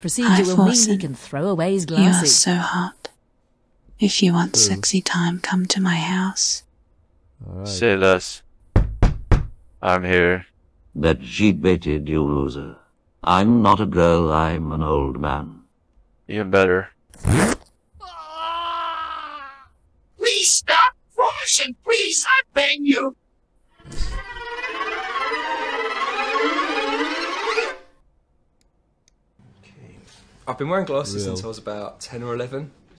Procedure Hi, will mean he can throw away his You are glasses. so hot. If you want Who? sexy time, come to my house. Alright. Say less. I'm here. That she baited, you loser. I'm not a girl, I'm an old man. Even better. Ah! Please stop, Forsen. Please, I beg you. I've been wearing glasses Real. since I was about 10 or 11.